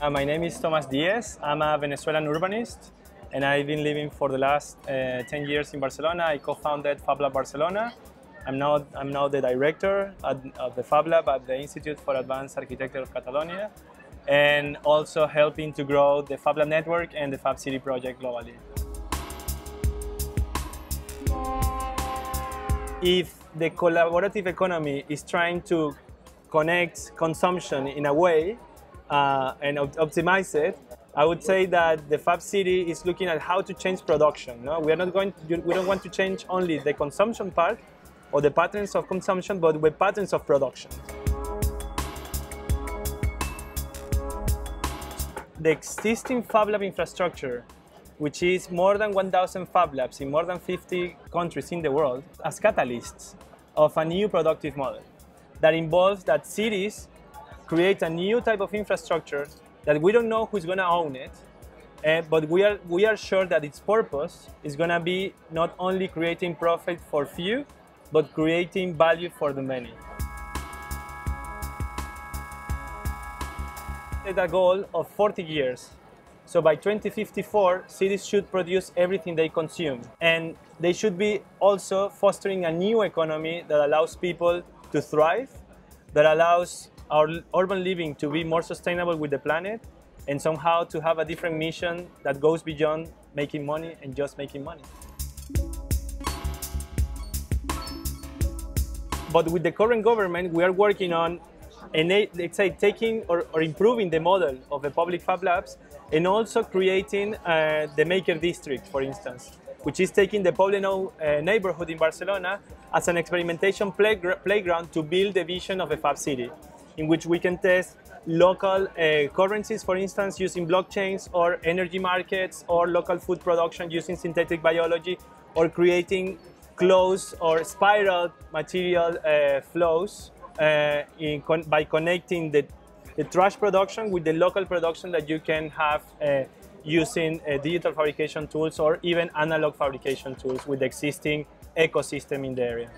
Uh, my name is Tomas Diez. I'm a Venezuelan urbanist and I've been living for the last uh, 10 years in Barcelona. I co-founded FabLab Barcelona. I'm now, I'm now the director at, of the FabLab at the Institute for Advanced Architecture of Catalonia and also helping to grow the FabLab network and the Fab City project globally. If the collaborative economy is trying to connect consumption in a way uh, and op optimize it, I would say that the Fab City is looking at how to change production. No? We are not going. To, we don't want to change only the consumption part or the patterns of consumption, but the patterns of production. The existing Fab Lab infrastructure, which is more than 1,000 Fab Labs in more than 50 countries in the world, as catalysts of a new productive model that involves that cities create a new type of infrastructure that we don't know who's going to own it, uh, but we are, we are sure that its purpose is going to be not only creating profit for few, but creating value for the many. Set a goal of 40 years. So by 2054, cities should produce everything they consume. And they should be also fostering a new economy that allows people to thrive, that allows our urban living to be more sustainable with the planet, and somehow to have a different mission that goes beyond making money and just making money. But with the current government, we are working on, let's say, taking or, or improving the model of the public Fab Labs and also creating uh, the Maker District, for instance, which is taking the Poblenou uh, neighborhood in Barcelona as an experimentation playground to build the vision of a Fab City, in which we can test local uh, currencies, for instance, using blockchains or energy markets or local food production using synthetic biology or creating closed or spiral material uh, flows uh, con by connecting the, the, trash production with the local production that you can have uh, using uh, digital fabrication tools or even analog fabrication tools with the existing ecosystem in the area.